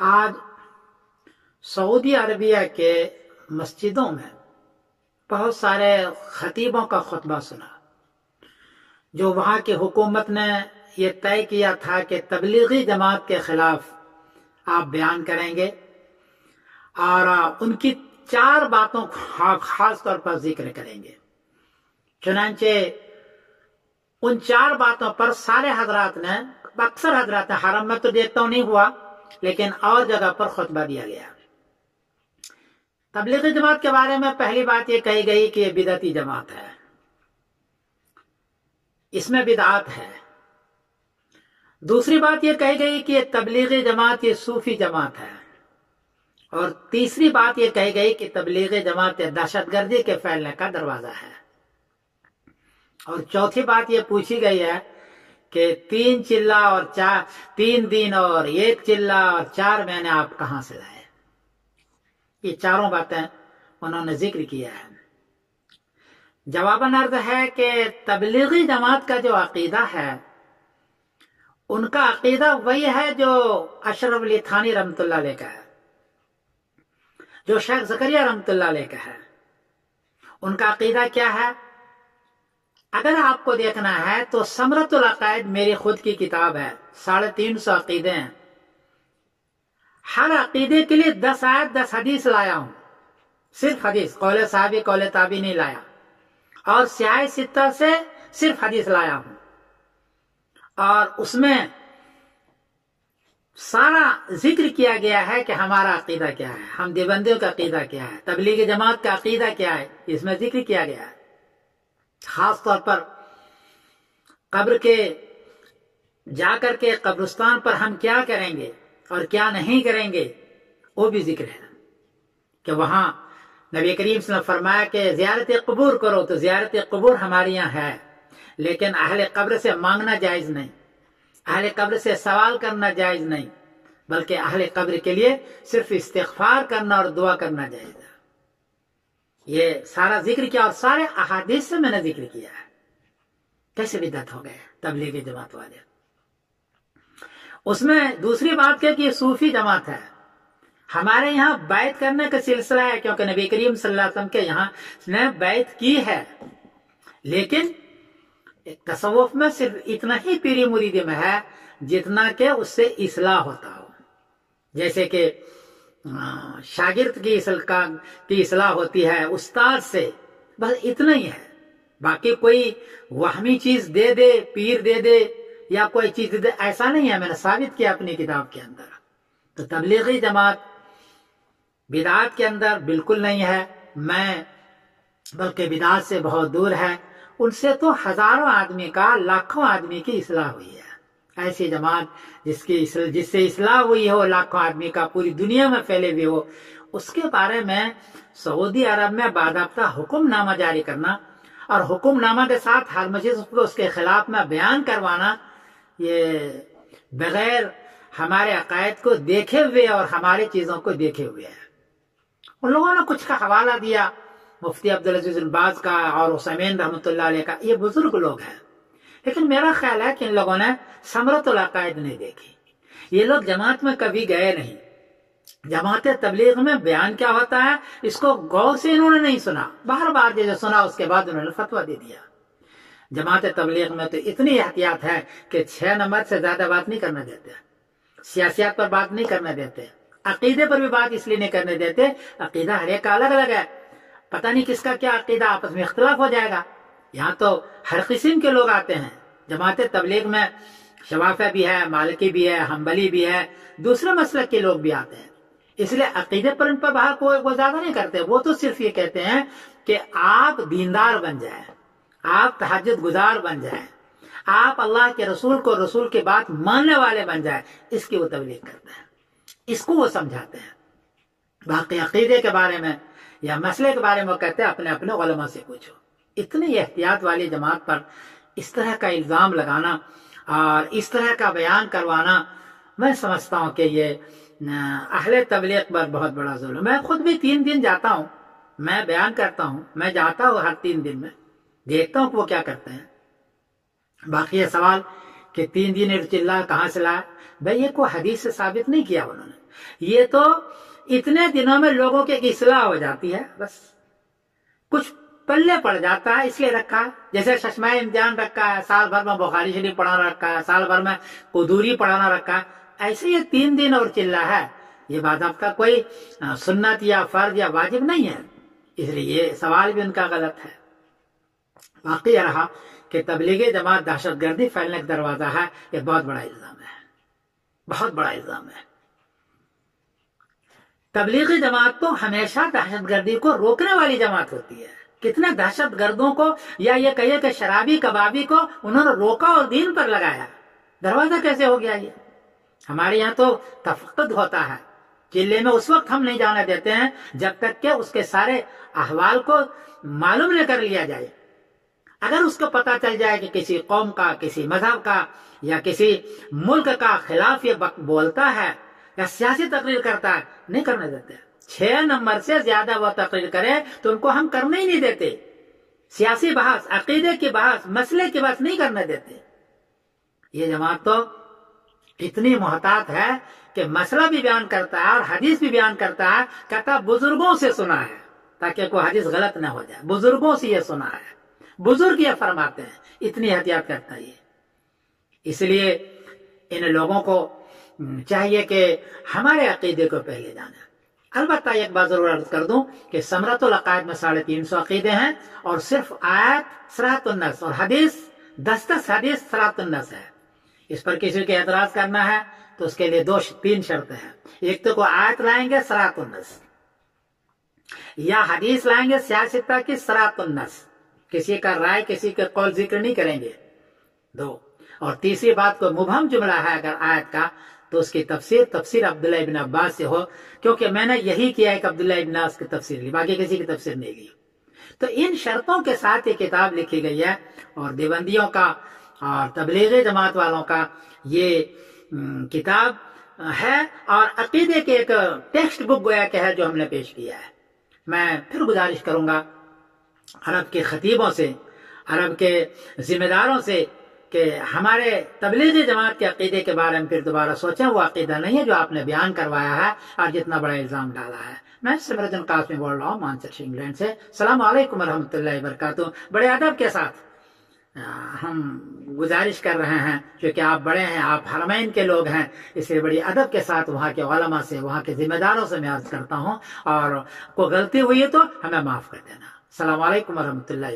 आज Saudi Arabia के मस्जिदों में बहुत सारे खतीबों का खुतबा सुना। जो वहाँ की हुकूमत ने ये तय किया था कि तबलीगी जमात के खिलाफ आप बयान करेंगे और उनकी चार बातों को खास तौर पर ज़िक्र करेंगे। चुनाचे उन चार बातों पर सारे हजरात ने, अक्सर हजरात ने हरम में तो देखता नहीं हुआ, लेकिन और जगह पर खुतबा दिया गया। तबलीगी जमात के बारे में पहली बात यह कही गई कि यह बिदती जमात है। इसमें बिदात है। दूसरी बात यह कही गई कि यह तबलीगी जमात ये सूफी जमात है। और तीसरी बात यह कही गई कि तबलीगी जमात यह दहशतगर्दी के फैलने का दरवाज़ा है। और चौथी बात यह पूछी गई है कि तीन चिल्ला और चार, तीन दिन और एक चिल्ला और चार महीने आप कहाँ से लाए? ये चारों बातें उन्होंने ज़िक्र किया है। जवाबन अर्ज़ है कि तबलीगी जमात का जो अकीदा है, उनका अकीदा वही है जो अशरफ अली थानी रमतुल्ला का है, जो शेख जकरिया रमतुल्ला का है। उनका अकीदा क्या है? अगर आपको देखना है तो समरतुल अकायद मेरी खुद की किताब है, साढ़े तीन सौ अकीदे हैं। हर अकीदे के लिए दस आयत, दस हदीस लाया हूँ। सिर्फ़ हदीस। कौले साहबी, कौले ताबी नहीं लाया। और स्याह सित्ता से सिर्फ़ हदीस लाया हूँ। और उसमें सारा ज़िक्र किया गया है कि हमारा अकीदा क्या है, हम देवबंदियों का अकीदा क्या है, तबलीग जमात का अकीदा क्या है, इसमें ज़िक्र किया गया है। खास तौर पर कब्र के, जाकर के कब्रिस्तान पर हम क्या करेंगे? और क्या नहीं करेंगे, वो भी ज़िक्र है। कि वहाँ नबी करीम ने फरमाया कि जियारत कबूर करो तो जियारत कबूर हमारे यहाँ है, लेकिन अहल कब्र से मांगना जायज़ नहीं। अहल कब्र से सवाल करना जायज़ नहीं, बल्कि अहल कब्र के लिए सिर्फ़ इस्तफार करना और दुआ करना जायज़ है। ये सारा ज़िक्र किया और सारे अहादीस से मैंने ज़िक्र किया है। कैसे बिदत हो गए, तबलीगी जमात वाले। उसमें दूसरी बात क्या कि सूफी जमात है। हमारे यहाँ बैत करने का सिलसिला है, क्योंकि नबी करीम अलैहि के यहाँ ने बैत की है। लेकिन तसवुफ में सिर्फ़ इतना ही पीरी मुरीदी में है, जितना के उससे इसलाह होता हो। जैसे कि शागिर्द की की इसलाह होती है, उस्ताद से बस इतना ही है। बाकी कोई वहमी चीज़ दे दे, पीर दे दे या कोई चीज़ दे, ऐसा नहीं है, मैंने साबित किया अपनी किताब के अंदर। तो तबलीगी जमात, बिदात के अंदर बिल्कुल नहीं है। मैं, बल्कि बिदात से बहुत दूर है। उनसे तो हज़ारों आदमी का, लाखों आदमी की इसलाह हुई है। ऐसी जमात जिसकी जिससे इसलाह हुई हो, लाखों आदमी का पूरी दुनिया में फैले हुए हो, उसके बारे में सऊदी अरब में बाबा हुक्मनामा जारी करना और हुक्मनामा के साथ हर मस्जिद को उसके खिलाफ में बयान करवाना ये बगैर हमारे अकायद को देखे हुए और हमारे चीज़ों को देखे हुए है। उन लोगों ने कुछ का हवाला दिया। मुफ्ती अब्दुल अज़ीज़ का और हुसैन रहमत का, ये बुज़ुर्ग लोग हैं। लेकिन मेरा ख्याल है कि इन लोगों ने समरत अकायद नहीं देखी। ये लोग जमात में कभी गए नहीं। जमात तबलीग में बयान क्या होता है, इसको गौर से इन्होंने नहीं सुना। बार बार जो सुना, उसके बाद उन्होंने फतवा दे दिया। जमात तबलीग में तो इतनी एहतियात है कि छह नंबर से ज़्यादा बात नहीं करने देते। सियासियात पर बात नहीं करने देते। अकीदे पर भी बात इसलिए नहीं करने देते। अकीदा हर एक का अलग अलग है। पता नहीं किसका क्या अकीदा आपस में इख्तलाफ हो जाएगा। यहाँ तो हर किस्म के लोग आते हैं। जमात तबलीग में शवाफा भी है, मालिकी भी है, हम्बली भी है, दूसरे मसलक के लोग भी आते हैं। इसलिए अकीदे पर इन पर बाहर वो ज़्यादा नहीं करते। वो तो सिर्फ़ ये कहते हैं कि आप दीनदार बन जाए। आप तहजद गुजार बन जाए। आप अल्लाह के रसूल को रसूल के बात मानने वाले बन जाए। इसकी वो तबलीग करते हैं। इसको वो समझाते हैं। बाकी अकीदे के बारे में या मसले के बारे में कहते हैं, अपने अपने से पूछो। इतनी एहतियात वाली जमात पर इस तरह का इल्ज़ाम लगाना और इस तरह का बयान करवाना, मैं समझता हूँ कि ये अहले तबलीग पर बहुत बड़ा जुल्म मैं खुद भी तीन दिन जाता हूँ। मैं बयान करता हूँ। मैं जाता हूँ हर तीन दिन में। देखता हूँ वो क्या करते हैं। बाकी ये सवाल कि तीन दिन चिल्ला कहाँ से लाया? भाई, ये कोई हदीस से साबित नहीं किया उन्होंने। ये तो इतने दिनों में लोगों की इसलाह हो जाती है, बस। कुछ पल्ले पड़ जाता है, इसलिए रखा है। जैसे चश्मा इम्तिहान रखा है, साल भर में बुखारी शरीफ पढ़ाना रखा है, साल भर में कुदूरी पढ़ाना रखा है। ऐसे ये तीन दिन और चिल्ला है। ये बात आपका कोई सुन्नत या फ़र्ज़ या वाजिब नहीं है। इसलिए ये सवाल भी उनका गलत है। बाकी रहा कि तबलीगी जमात दहशत गर्दी फैलने का दरवाज़ा है यह बहुत बड़ा इल्ज़ाम है। बहुत बड़ा इल्ज़ाम है। तबलीगी जमात तो हमेशा दहशत गर्दी को रोकने वाली जमात होती है। कितने दहशत गर्दों को या ये कहिए कि शराबी, कबाबी को उन्होंने रोका और दीन पर लगाया। दरवाज़ा कैसे हो गया ये? हमारे यहाँ तो तफकद होता है। किले में उस वक्त हम नहीं जाने देते हैं जब तक के उसके सारे अहवाल को मालूम न कर लिया जाए। अगर उसको पता चल जाए कि किसी कौम का, किसी मज़हब का, या किसी मुल्क का खिलाफ ये बोलता है, या सियासी तकरीर करता है, नहीं करने देते। छह नंबर से ज़्यादा वो तकरीर करे तो उनको हम करने ही नहीं देते। सियासी बहस, अकीदे की बहस, मसले की बहस नहीं करने देते। ये जमात तो इतनी मोहतात है कि मसला भी बयान करता है और हदीस भी बयान करता है, कहता बुज़ुर्गों से सुना है, ताकि कोई हदीस गलत ना हो जाए। बुज़ुर्गों से ये सुना है। बुज़ुर्ग ये फरमाते हैं, इतनी एहतियात करता है इसलिए इन लोगों को चाहिए कि हमारे अकीदे को पहले जाना। अलबत्ता एक बात ज़रूर अर्ज़ कर दूँ कि समरतुल अकायद में साढ़े तीन सौ अकीदे हैं और सिर्फ़ आयत सरातुन्नस और हदीस दस दस हदीस सरातुन्नस है। इस पर किसी के एतराज़ करना है तो उसके लिए दो तीन शर्त है। एक तो को आयत लाएँगे सरातुन्नस या हदीस लाएँगे सियासता की सरातुन्नस किसी का राय किसी का कौल ज़िक्र नहीं करेंगे। दो, और तीसरी बात को मुबहम जुमला है, अगर आयत का तो उसकी तफसीर तफसीर अब्दुल्ला इबिन अब्बास से हो, क्योंकि मैंने यही किया है कि अब्दुल्ला इबिन की तफसीर ली, बाकी किसी की तफसीर नहीं ली। तो इन शर्तों के साथ ये किताब लिखी गई है, और देवंदियों का, और तबलीगी जमात वालों का ये किताब है, और अकीदे के एक टेक्स्ट बुक गोया के है, जो हमने पेश किया है। मैं फिर गुजारिश करूँगा अरब के खतीबों से, अरब के जिम्मेदारों से कि हमारे तबलीगी जमात के अकीदे के बारे में फिर दोबारा सोचें, वो अकीदा नहीं है जो आपने बयान करवाया है और जितना बड़ा इल्ज़ाम डाला है। मैं सिमरजन कासमी बोल रहा हूँ, मानसर इंग्लैंड से। सलाम वालेकुम रहमतुल्लाहि वरकत बड़े अदब के साथ हम गुजारिश कर रहे हैं, क्योंकि आप बड़े हैं, आप हरमैन के लोग हैं, इसलिए बड़ी अदब के साथ वहाँ के ओलमा से, वहाँ के जिम्मेदारों से मैं अर्ज़ करता हूँ। और कोई गलती हुई है तो हमें माफ़ कर देना। সালাম আলাইকুম রহমতুল্লাহ